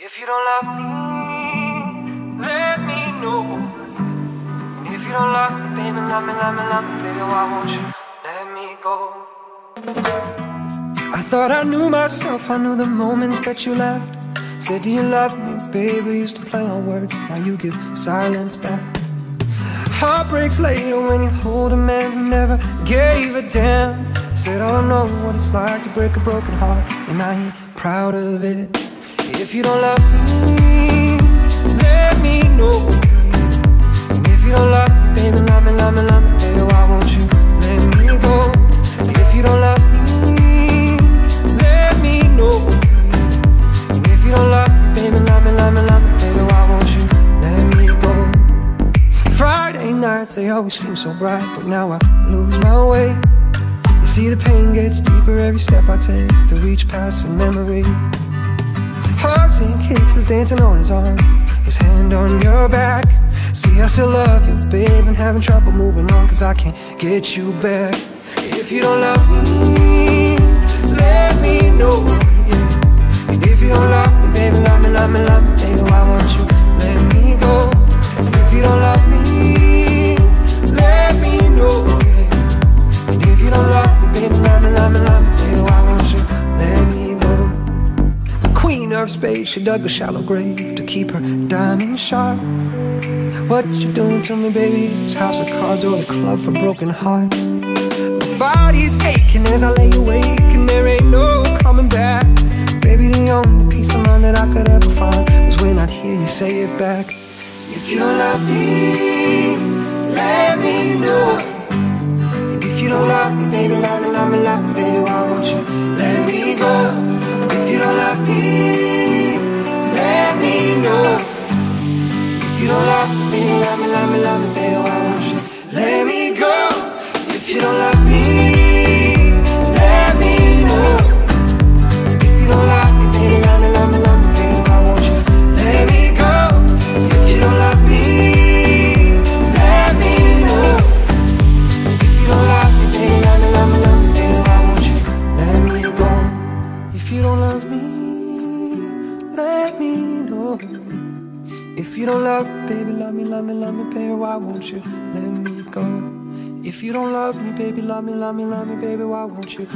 If you don't love me, let me know. And if you don't love me, baby, love me, love me, love me, baby, why won't you let me go? I thought I knew myself, I knew the moment that you left. Said, Do you love me, baby? Used to play on words, now you give silence back. Heartbreaks later when you hold a man who never gave a damn. Said, oh, I don't know what it's like to break a broken heart, and I ain't proud of it. If you don't love me, let me know. And if you don't love me, baby, love me, love me, love me, baby, why won't you let me go? If you don't love me, let me know. And if you don't love me, baby, love me, love me, love me, baby, why won't you let me go? Friday nights, they always seem so bright, but now I lose my way. You see, the pain gets deeper every step I take to reach past a memory. Hugs and kisses dancing on his arm. His hand on your back. See, I still love you, babe And having trouble moving on Cause I can't get you back. If you don't love me Let me of spades, she dug a shallow grave to keep her diamond sharp. What you doing to me, baby? Is this house of cards or the club for broken hearts? My body's aching as I lay awake, and there ain't no coming back. Baby, the only peace of mind that I could ever find was when I'd hear you say it back. If you don't love me, let me know. If you don't love me, baby, love me, love me, love me, baby, why won't you let me go? If you don't love me, let me go? If you don't love me, let me know. If you don't love me, me, love me, love me, baby, why won't you let me go? If you don't love me, let me know. If you don't love me, me, love me, love me, baby, why won't you let me go? If you don't love me, let me know. If you don't love me, baby, love me, love me, love me, baby, why won't you let me go? If you don't love me, baby, love me, love me, love me, baby, why won't you